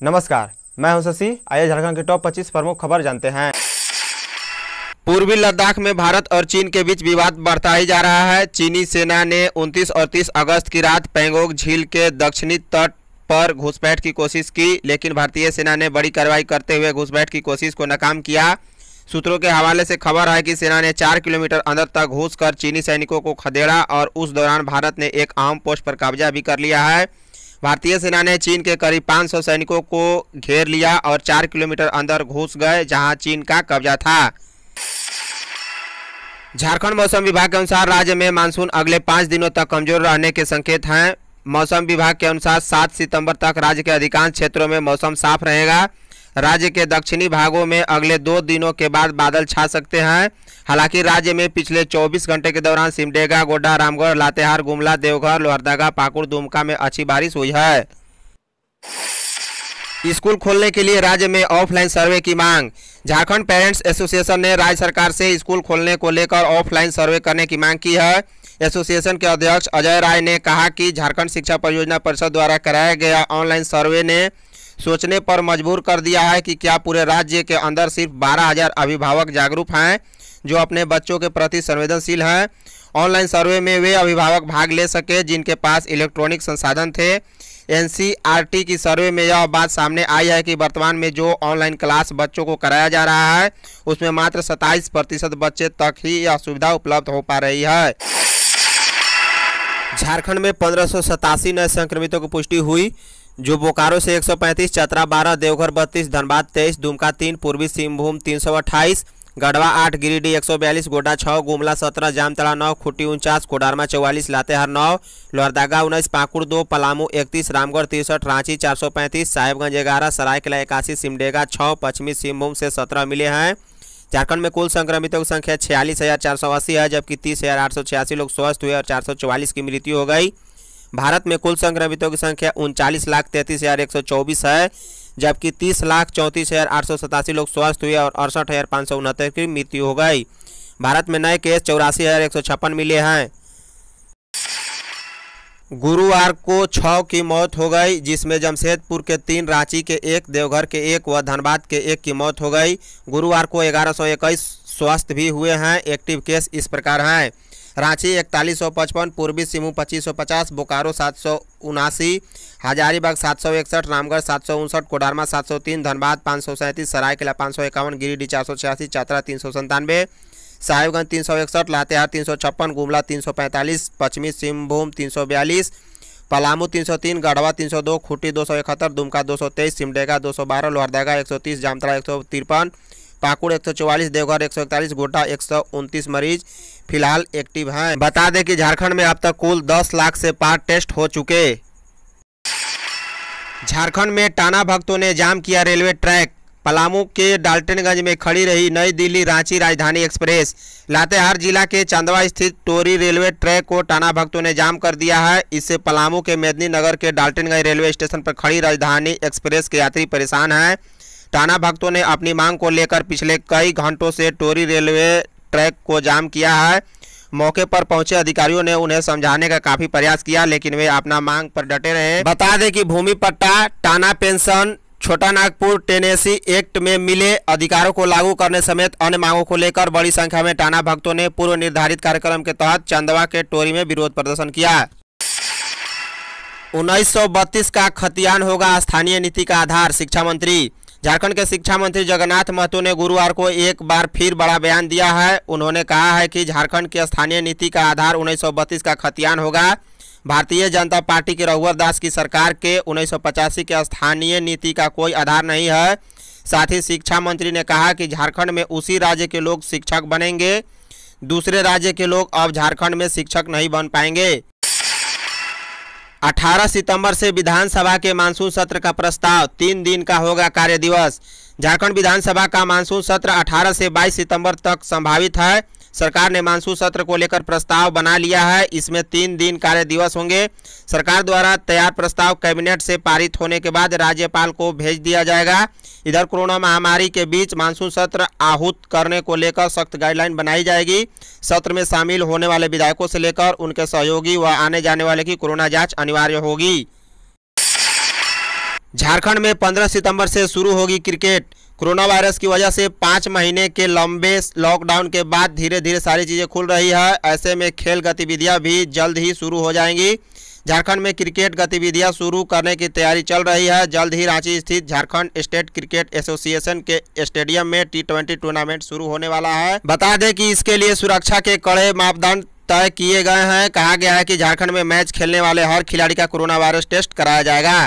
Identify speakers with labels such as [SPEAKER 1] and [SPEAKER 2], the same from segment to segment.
[SPEAKER 1] नमस्कार, मैं हूँ शशि। आइए झारखंड के टॉप 25 प्रमुख खबर जानते हैं।
[SPEAKER 2] पूर्वी लद्दाख में भारत और चीन के बीच विवाद बढ़ता ही जा रहा है। चीनी सेना ने 29 और 30 अगस्त की रात पेंगोंग झील के दक्षिणी तट पर घुसपैठ की कोशिश की, लेकिन भारतीय सेना ने बड़ी कार्रवाई करते हुए घुसपैठ की कोशिश को नाकाम किया। सूत्रों के हवाले से खबर है कि सेना ने चार किलोमीटर अंदर तक घुसकर चीनी सैनिकों को खदेड़ा और उस दौरान भारत ने एक आम पोस्ट पर कब्जा भी कर लिया है। भारतीय सेना ने चीन के करीब 500 सैनिकों को घेर लिया और चार किलोमीटर अंदर घुस गए, जहाँ चीन का कब्जा था। झारखंड मौसम विभाग के अनुसार राज्य में मानसून अगले पाँच दिनों तक कमज़ोर रहने के संकेत हैं। मौसम विभाग के अनुसार 7 सितंबर तक राज्य के अधिकांश क्षेत्रों में मौसम साफ़ रहेगा। राज्य के दक्षिणी भागों में अगले दो दिनों के बाद बादल छा सकते हैं। हालाँकि राज्य में पिछले 24 घंटे के दौरान सिमडेगा, गोड्डा, रामगढ़, लातेहार, गुमला, देवघर, लोहरदगा, पाकुड़, दुमका में अच्छी बारिश हुई है। स्कूल खोलने के लिए राज्य में ऑफलाइन सर्वे की मांग। झारखंड पेरेंट्स एसोसिएशन ने राज्य सरकार से स्कूल खोलने को लेकर ऑफलाइन सर्वे करने की मांग की है। एसोसिएशन के अध्यक्ष अजय राय ने कहा कि झारखंड शिक्षा परियोजना परिषद द्वारा कराया गया ऑनलाइन सर्वे ने सोचने पर मजबूर कर दिया है कि क्या पूरे राज्य के अंदर सिर्फ़ बारह हज़ार अभिभावक जागरूक हैं, जो अपने बच्चों के प्रति संवेदनशील हैं। ऑनलाइन सर्वे में वे अभिभावक भाग ले सके, जिनके पास इलेक्ट्रॉनिक संसाधन थे। एनसीईआरटी की सर्वे में यह बात सामने आई है कि वर्तमान में जो ऑनलाइन क्लास बच्चों को कराया जा रहा है, उसमें मात्र 27 प्रतिशत बच्चे तक ही यह सुविधा उपलब्ध हो पा रही है। झारखंड में पंद्रह नए संक्रमितों की पुष्टि हुई। जो बोकारो से 135, चतरा 12, देवघर 32, धनबाद 23, दुमका 3, पूर्वी सिंहभूम 328, गढ़वा 8, गिरिडीह 142, गोड्डा 6, गुमला 17, जामतला 9, खुट्टी उनचास कोडारमा 44, लातेहार 9, लोहरदागा 19, पाकुड़ 2, पलामू 31, रामगढ़ तिरसठ रांची 435, साहेबगंज 11, सरायकला इक्यासी सिमडेगा 6, पश्चिमी सिंहभूम से 17 मिले हैं। झारखंड में कुल संक्रमितों की संख्या छियालीस है जबकि तीस लोग स्वस्थ हुए और चार सौ चौवालीस की मृत्यु हो गई। भारत में कुल संक्रमितों की संख्या उनचालीस लाख तैंतीस हज़ार एक सौ चौबीस है, जबकि तीस लाख चौंतीस हज़ार आठ सौ सतासी लोग स्वस्थ हुए और अड़सठ हज़ार पाँच सौ उनहत्तर की मृत्यु हो गई। भारत में नए केस चौरासी हज़ार एक सौ छप्पन मिले हैं। गुरुवार को छः की मौत हो गई, जिसमें जमशेदपुर के तीन, रांची के एक, देवघर के एक व धनबाद के एक की मौत हो गई। गुरुवार को ग्यारह सौ इक्कीस स्वस्थ भी हुए हैं, एक्टिव केस इस प्रकार हैं। रांची इकतालीस सौ पचपन, पूर्वी सिंहभूम पच्चीस सौ पचास, बोकारो सात सौ उनासी, हजारीबाग सात सौ इकसठ रामगढ़ सात सौ उनसठ, कोडारमा सात सौ तीन, धनबाद पाँच सौ सैंतीस, सरायकला पाँच सौ इक्यावन गिरिडीह चार सौ छियासी, चतरा तीन सौ संतानवे, साहिबगंज तीन सौ इकसठ लातेहार तीन सौ छप्पन, गुमला तीन सौ पैंतालीस, पश्चिमी सिंहभूम तीन सौ बयालीस, पलामू तीन सौ तीन, गढ़वा तीन सौ दो, खूंटी दो सौ इकहत्तर, दुमका दो सौ तेईस, सिमडेगा दो सौ बारह, लोहरदगा एक सौ तीस जामतरा एक सौ तिरपन पाकुड़ एक सौ चौवालीस, देवघर एक गोड्डा एक मरीज़ फ़िलहाल एक्टिव हैं। बता दें कि झारखंड में अब तक कुल दस लाख से पार टेस्ट हो चुके। झारखंड में टाना भक्तों ने जाम किया रेलवे ट्रैक। पलामू के डाल्टनगंज में खड़ी रही नई दिल्ली रांची राजधानी एक्सप्रेस। लातेहार जिला के चंदवा स्थित टोरी रेलवे ट्रैक को टाना भक्तों ने जाम कर दिया है। इससे पलामू के मेदनी नगर के डाल्टनगंज रेलवे स्टेशन पर खड़ी राजधानी एक्सप्रेस के यात्री परेशान हैं। टाना भक्तों ने अपनी मांग को लेकर पिछले कई घंटों से टोरी रेलवे ट्रैक को जाम किया है। मौके पर पहुँचे अधिकारियों ने उन्हें समझाने का काफ़ी प्रयास किया, लेकिन वे अपना मांग पर डटे रहे। बता दें कि भूमि पट्टा टाना पेंशन, छोटा नागपुर, टेनेसी एक्ट में मिले अधिकारों को लागू करने समेत अन्य मांगों को लेकर बड़ी संख्या में टाना भक्तों ने पूर्व निर्धारित कार्यक्रम के तहत चंदवा के टोरी में विरोध प्रदर्शन किया। 1932 का खतियान होगा स्थानीय नीति का आधार, शिक्षा मंत्री। झारखंड के शिक्षा मंत्री जगन्नाथ महतो ने गुरुवार को एक बार फिर बड़ा बयान दिया है। उन्होंने कहा है कि झारखंड की स्थानीय नीति का आधार उन्नीस सौ बत्तीस का खतियान होगा। भारतीय जनता पार्टी के रघुवर दास की सरकार के उन्नीस सौ पचासी के स्थानीय नीति का कोई आधार नहीं है। साथ ही शिक्षा मंत्री ने कहा कि झारखंड में उसी राज्य के लोग शिक्षक बनेंगे। दूसरे राज्य के लोग अब झारखंड में शिक्षक नहीं बन पाएँगे। 18 सितंबर से विधानसभा के मानसून सत्र का प्रस्ताव, तीन दिन का होगा कार्य दिवस। झारखंड विधानसभा का मानसून सत्र 18 से 22 सितंबर तक संभावित है। सरकार ने मानसून सत्र को लेकर प्रस्ताव बना लिया है। इसमें तीन दिन कार्य दिवस होंगे। सरकार द्वारा तैयार प्रस्ताव कैबिनेट से पारित होने के बाद राज्यपाल को भेज दिया जाएगा। इधर कोरोना महामारी के बीच मानसून सत्र आहूत करने को लेकर सख्त गाइडलाइन बनाई जाएगी। सत्र में शामिल होने वाले विधायकों से लेकर उनके सहयोगी व आने जाने वाले की कोरोना जाँच अनिवार्य होगी। झारखंड में 15 सितंबर से शुरू होगी क्रिकेट। कोरोना वायरस की वजह से पाँच महीने के लंबे लॉकडाउन के बाद धीरे धीरे सारी चीज़ें खुल रही है। ऐसे में खेल गतिविधियाँ भी जल्द ही शुरू हो जाएँगी। झारखंड में क्रिकेट गतिविधियाँ शुरू करने की तैयारी चल रही है। जल्द ही रांची स्थित झारखंड स्टेट क्रिकेट एसोसिएशन के स्टेडियम में टी ट्वेंटी टूर्नामेंट शुरू होने वाला है। बता दें कि इसके लिए सुरक्षा के कड़े मापदंड तय किए गए हैं। कहा गया है कि झारखंड में मैच खेलने वाले हर खिलाड़ी का कोरोना वायरस टेस्ट कराया जाएगा।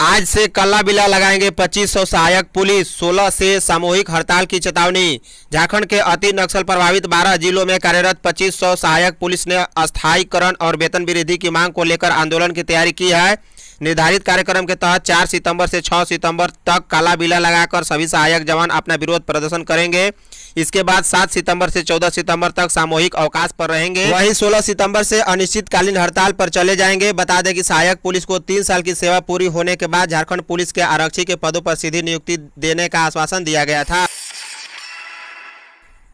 [SPEAKER 2] आज से कल्ला बिला लगाएँगे 2500 सहायक पुलिस 16 से सामूहिक हड़ताल की चेतावनी। झारखंड के अति नक्सल प्रभावित 12 जिलों में कार्यरत 2500 सहायक पुलिस ने अस्थायीकरण और वेतन वृद्धि की मांग को लेकर आंदोलन की तैयारी की है। निर्धारित कार्यक्रम के तहत 4 सितंबर से 6 सितंबर तक काला बिला लगाकर सभी सहायक जवान अपना विरोध प्रदर्शन करेंगे। इसके बाद 7 सितंबर से 14 सितंबर तक सामूहिक अवकाश पर रहेंगे। वहीं 16 सितंबर से अनिश्चितकालीन हड़ताल पर चले जाएँगे। बता दें कि सहायक पुलिस को तीन साल की सेवा पूरी होने के बाद झारखंड पुलिस के आरक्षी के पदों पर सीधी नियुक्ति देने का आश्वासन दिया गया था।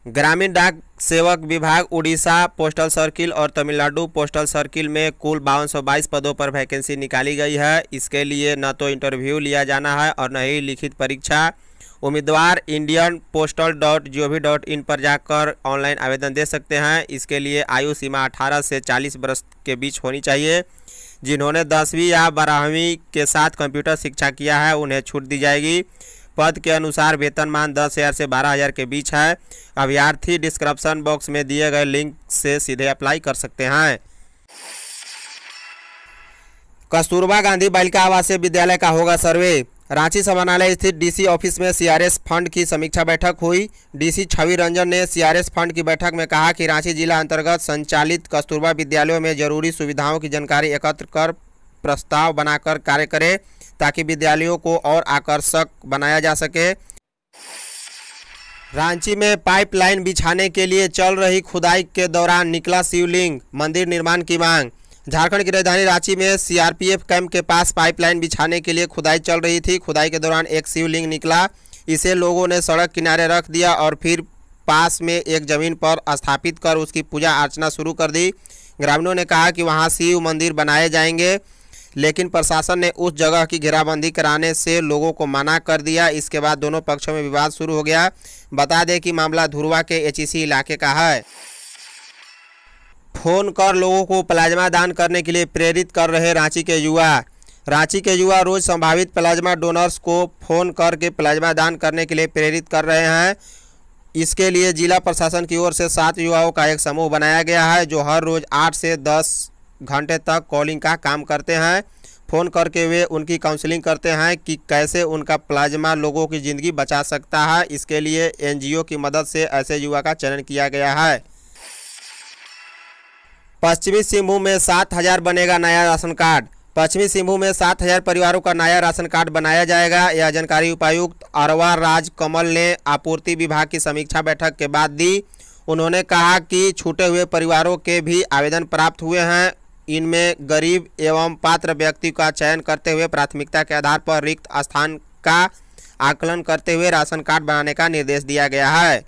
[SPEAKER 2] ग्रामीण डाक सेवक विभाग, उड़ीसा पोस्टल सर्किल और तमिलनाडु पोस्टल सर्किल में कुल बावन पदों पर वैकेंसी निकाली गई है। इसके लिए न तो इंटरव्यू लिया जाना है और न ही लिखित परीक्षा। उम्मीदवार Indian postal dot G O V dot in पर जाकर ऑनलाइन आवेदन दे सकते हैं। इसके लिए आयु सीमा 18 से 40 वर्ष के बीच होनी चाहिए। जिन्होंने दसवीं या बारहवीं के साथ कंप्यूटर शिक्षा किया है, उन्हें छूट दी जाएगी। पद के अनुसार वेतनमान दस हज़ार से बारह हज़ार के बीच है। अभ्यर्थी डिस्क्रिप्शन बॉक्स में दिए गए लिंक से सीधे अप्लाई कर सकते हैं। कस्तूरबा गांधी बालिका आवासीय विद्यालय का होगा सर्वे। रांची समानालय स्थित डीसी ऑफ़िस में सीआरएस फंड की समीक्षा बैठक हुई। डीसी छवि रंजन ने सीआरएस फंड की बैठक में कहा कि रांची जिला अंतर्गत संचालित कस्तूरबा विद्यालयों में ज़रूरी सुविधाओं की जानकारी एकत्र कर प्रस्ताव बनाकर कार्य करें, ताकि विद्यालयों को और आकर्षक बनाया जा सके। रांची में पाइपलाइन बिछाने के लिए चल रही खुदाई के दौरान निकला शिवलिंग, मंदिर निर्माण की मांग झारखंड की राजधानी रांची में सीआरपीएफ कैंप के पास पाइपलाइन बिछाने के लिए खुदाई चल रही थी। खुदाई के दौरान एक शिवलिंग निकला। इसे लोगों ने सड़क किनारे रख दिया और फिर पास में एक ज़मीन पर स्थापित कर उसकी पूजा अर्चना शुरू कर दी। ग्रामीणों ने कहा कि वहाँ शिव मंदिर बनाए जाएँगे, लेकिन प्रशासन ने उस जगह की घेराबंदी कराने से लोगों को मना कर दिया। इसके बाद दोनों पक्षों में विवाद शुरू हो गया। बता दें कि मामला धुरवा के एचसी इलाके का है। फ़ोन कर लोगों को प्लाज्मा दान करने के लिए प्रेरित कर रहे रांची के युवा। रांची के युवा रोज संभावित प्लाज्मा डोनर्स को फ़ोन करके प्लाज्मा दान करने के लिए प्रेरित कर रहे हैं। इसके लिए जिला प्रशासन की ओर से सात युवाओं का एक समूह बनाया गया है, जो हर रोज आठ से दस घंटे तक कॉलिंग का काम करते हैं। फ़ोन करके वे उनकी काउंसलिंग करते हैं कि कैसे उनका प्लाज्मा लोगों की ज़िंदगी बचा सकता है। इसके लिए एनजीओ की मदद से ऐसे युवा का चयन किया गया है। पश्चिमी सिंहभूम में सात हज़ार बनेगा नया राशन कार्ड। पश्चिमी सिंहभूम में सात हज़ार परिवारों का नया राशन कार्ड बनाया जाएगा। यह जानकारी उपायुक्त अरवा राज कमल ने आपूर्ति विभाग की समीक्षा बैठक के बाद दी। उन्होंने कहा कि छूटे हुए परिवारों के भी आवेदन प्राप्त हुए हैं। इनमें गरीब एवं पात्र व्यक्ति का चयन करते हुए प्राथमिकता के आधार पर रिक्त स्थान का आकलन करते हुए राशन कार्ड बनाने का निर्देश दिया गया है।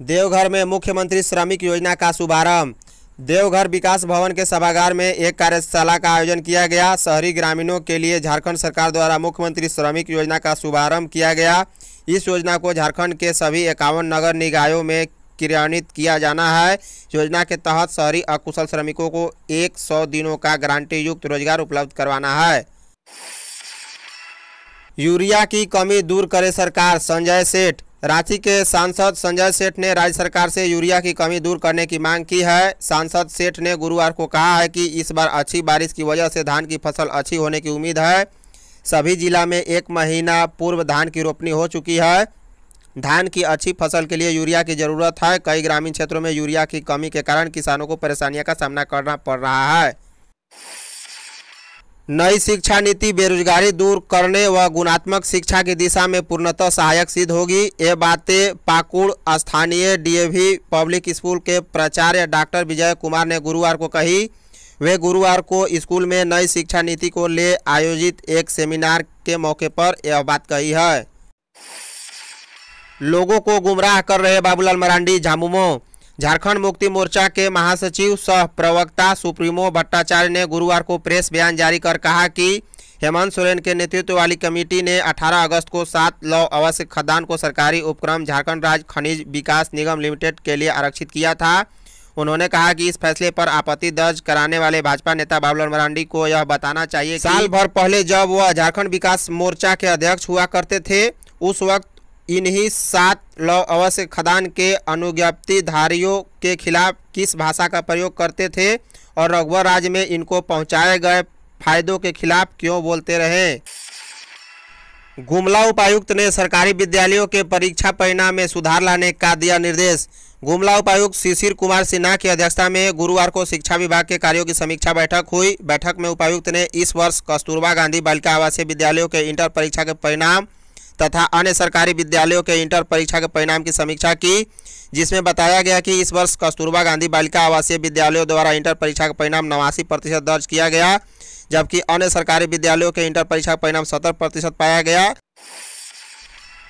[SPEAKER 2] देवघर में मुख्यमंत्री श्रमिक योजना का शुभारंभ। देवघर विकास भवन के सभागार में एक कार्यशाला का आयोजन किया गया। शहरी ग्रामीणों के लिए झारखंड सरकार द्वारा मुख्यमंत्री श्रमिक योजना का शुभारंभ किया गया। इस योजना को झारखंड के सभी इक्यावन नगर निकायों में क्रियान्वित किया जाना है। योजना के तहत शहरी अकुशल श्रमिकों को एक सौ दिनों का गारंटी युक्त रोज़गार उपलब्ध करवाना है। यूरिया की कमी दूर करे सरकार, संजय सेठ। रांची के सांसद संजय सेठ ने राज्य सरकार से यूरिया की कमी दूर करने की मांग की है। सांसद सेठ ने गुरुवार को कहा है कि इस बार अच्छी बारिश की वजह से धान की फ़सल अच्छी होने की उम्मीद है। सभी जिला में एक महीना पूर्व धान की रोपनी हो चुकी है। धान की अच्छी फ़सल के लिए यूरिया की ज़रूरत है। कई ग्रामीण क्षेत्रों में यूरिया की कमी के कारण किसानों को परेशानियों का सामना करना पड़ रहा है। नई शिक्षा नीति बेरोजगारी दूर करने व गुणात्मक शिक्षा की दिशा में पूर्णतः सहायक सिद्ध होगी। ये बातें पाकुड़ स्थानीय डीएवी पब्लिक स्कूल के प्राचार्य डॉक्टर विजय कुमार ने गुरुवार को कही। वे गुरुवार को स्कूल में नई शिक्षा नीति को ले आयोजित एक सेमिनार के मौके पर यह बात कही है। लोगों को गुमराह कर रहे बाबूलाल मरांडी, झामुमो झारखंड मुक्ति मोर्चा के महासचिव सह प्रवक्ता सुप्रीमो भट्टाचार्य ने गुरुवार को प्रेस बयान जारी कर कहा कि हेमंत सोरेन के नेतृत्व वाली कमेटी ने 18 अगस्त को सात लौ अवश्य खदान को सरकारी उपक्रम झारखंड राज्य खनिज विकास निगम लिमिटेड के लिए आरक्षित किया था। उन्होंने कहा कि इस फैसले पर आपत्ति दर्ज कराने वाले भाजपा नेता बाबुलाल मरांडी को यह बताना चाहिए साल भर पहले जब वह झारखंड विकास मोर्चा के अध्यक्ष हुआ करते थे, उस वक्त इन्हीं सात लौ अवश्य खदान के अनुज्ञप्तिधारियों के खिलाफ किस भाषा का प्रयोग करते थे और रघुवर राज्य में इनको पहुँचाए गए फायदों के खिलाफ क्यों बोलते रहे? गुमला उपायुक्त ने सरकारी विद्यालयों के परीक्षा परिणाम में सुधार लाने का दिया निर्देश। गुमला उपायुक्त शिशिर कुमार सिन्हा की अध्यक्षता में गुरुवार को शिक्षा विभाग के कार्यों की समीक्षा बैठक हुई। बैठक में उपायुक्त ने इस वर्ष कस्तूरबा गांधी बालिका आवासीय विद्यालयों के इंटर परीक्षा के परिणाम तथा अन्य सरकारी विद्यालयों के इंटर परीक्षा के परिणाम की समीक्षा की, जिसमें बताया गया कि इस वर्ष कस्तूरबा गांधी बालिका आवासीय विद्यालयों द्वारा इंटर परीक्षा का परिणाम नवासी प्रतिशत दर्ज किया गया, जबकि अन्य सरकारी विद्यालयों के इंटर परीक्षा का परिणाम सत्तर प्रतिशत पाया गया।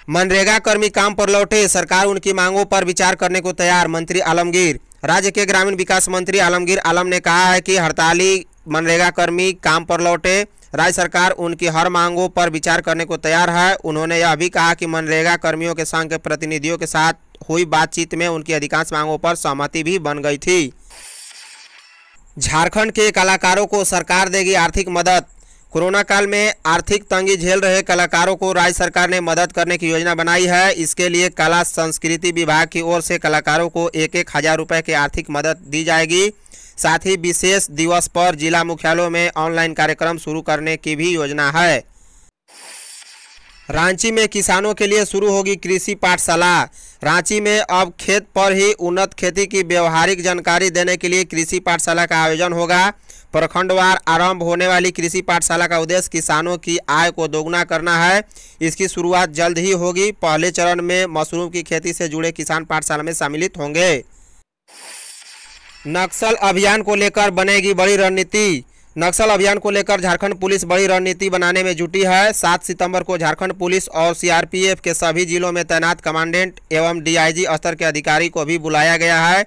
[SPEAKER 2] मनरेगा कर्मी काम पर लौटे, सरकार उनकी मांगों पर विचार करने को तैयार, मंत्री आलमगीर। राज्य के ग्रामीण विकास मंत्री आलमगीर आलम ने कहा है कि हड़ताली मनरेगा कर्मी काम पर लौटे। राज्य सरकार उनकी हर मांगों पर विचार करने को तैयार है। उन्होंने यह भी कहा कि मनरेगा कर्मियों के संघ के प्रतिनिधियों के साथ हुई बातचीत में उनकी अधिकांश मांगों पर सहमति भी बन गई थी। झारखंड के कलाकारों को सरकार देगी आर्थिक मदद। कोरोना काल में आर्थिक तंगी झेल रहे कलाकारों को राज्य सरकार ने मदद करने की योजना बनाई है। इसके लिए कला संस्कृति विभाग की ओर से कलाकारों को एक एक हज़ार रुपये की आर्थिक मदद दी जाएगी। साथ ही विशेष दिवस पर जिला मुख्यालयों में ऑनलाइन कार्यक्रम शुरू करने की भी योजना है। रांची में किसानों के लिए शुरू होगी कृषि पाठशाला। रांची में अब खेत पर ही उन्नत खेती की व्यवहारिक जानकारी देने के लिए कृषि पाठशाला का आयोजन होगा। प्रखंडवार आरंभ होने वाली कृषि पाठशाला का उद्देश्य किसानों की आय को दोगुना करना है। इसकी शुरुआत जल्द ही होगी। पहले चरण में मशरूम की खेती से जुड़े किसान पाठशाला में सम्मिलित होंगे। नक्सल अभियान को लेकर बनेगी बड़ी रणनीति। नक्सल अभियान को लेकर झारखंड पुलिस बड़ी रणनीति बनाने में जुटी है। सात सितंबर को झारखंड पुलिस और सीआरपीएफ के सभी जिलों में तैनात कमांडेंट एवं डीआईजी स्तर के अधिकारी को भी बुलाया गया है।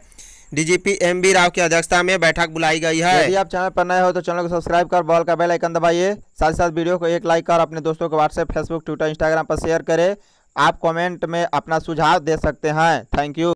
[SPEAKER 2] डीजीपी एम बी राव की अध्यक्षता में बैठक बुलाई गई है।
[SPEAKER 1] यदि आप चैनल पर नए हो तो चैनल को सब्सक्राइब कर, बॉल का बेल आइकन दबाइए। साथ ही साथ वीडियो को एक लाइक कर, अपने दोस्तों को व्हाट्सएप, फेसबुक, ट्विटर, इंस्टाग्राम पर शेयर करें। आप कमेंट में अपना सुझाव दे सकते हैं। Thank you.